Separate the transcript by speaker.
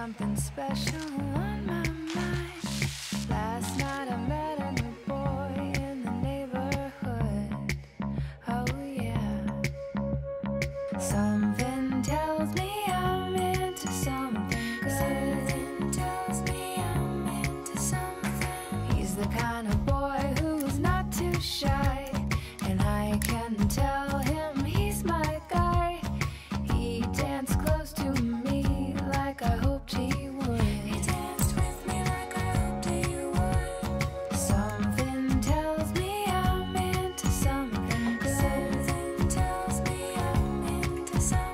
Speaker 1: something special on my mind. Last night I met a new boy in the neighborhood. Oh yeah. Something tells me I'm into something good. Something tells me I'm into something. He's the kind of boy who's not too shy, and I can tell. inside.